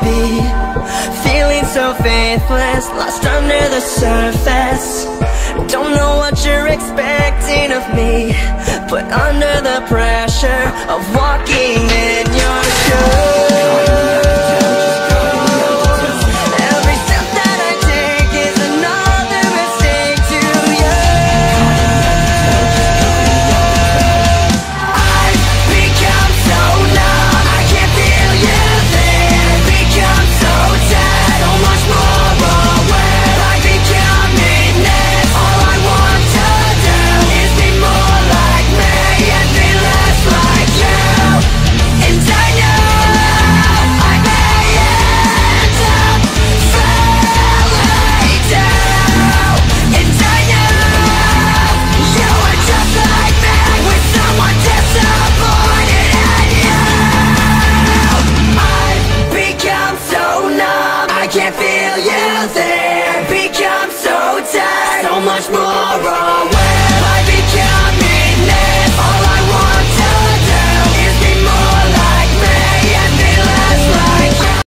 be Feeling so faithless, lost under the surface. Don't know what you're expecting of me but under the pressure of walking can't feel you there. Become so tired. So much more away